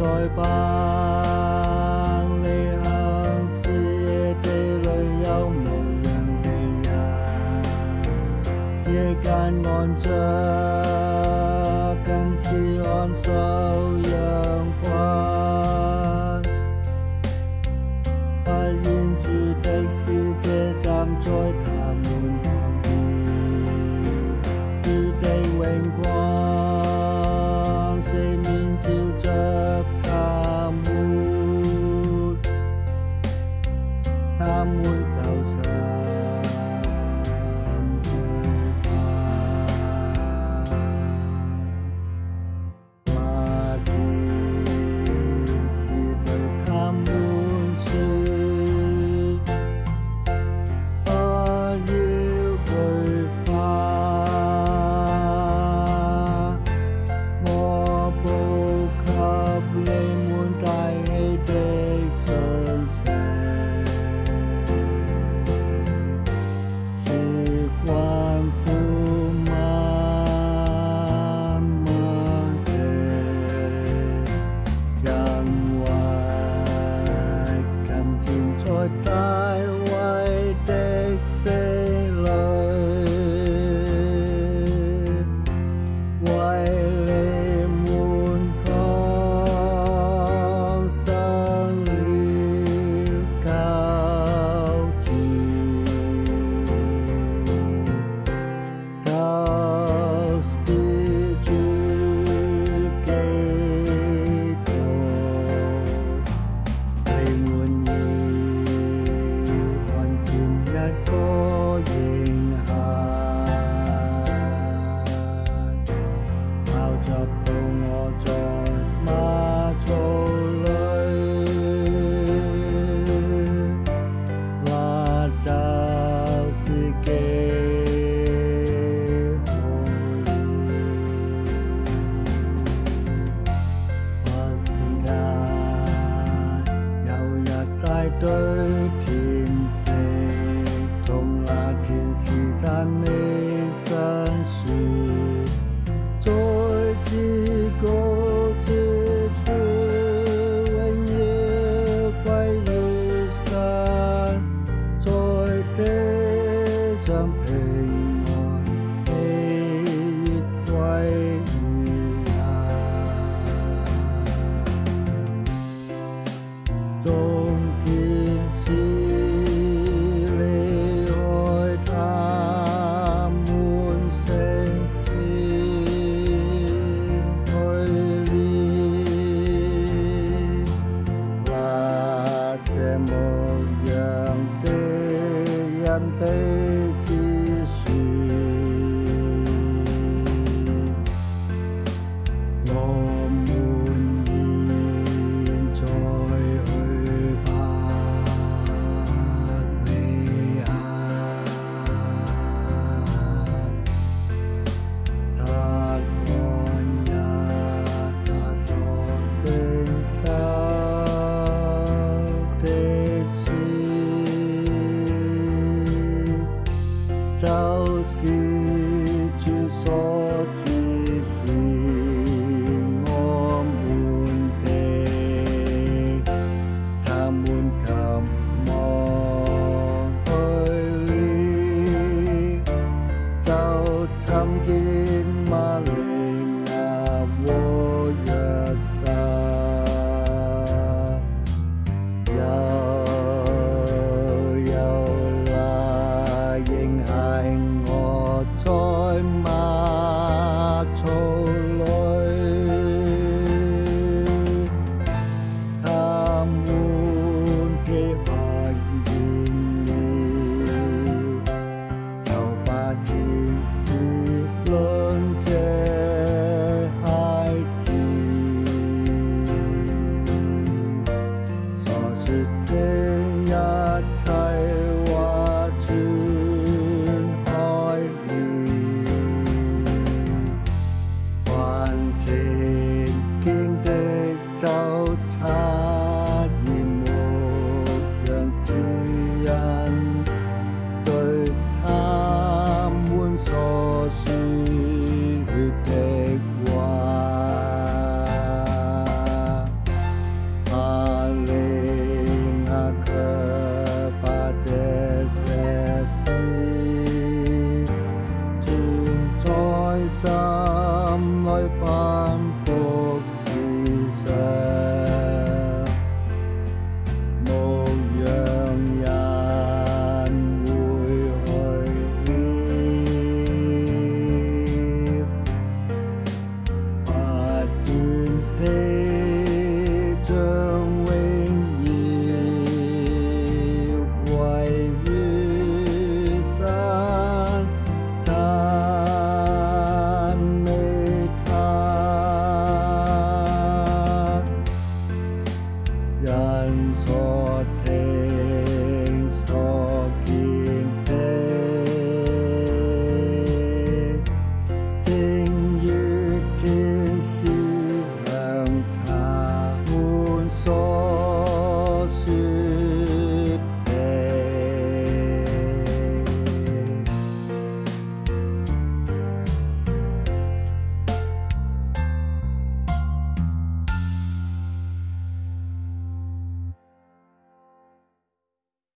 在百里向之地裏有無人如人，夜間按着更似安守。muôn me. sítio só.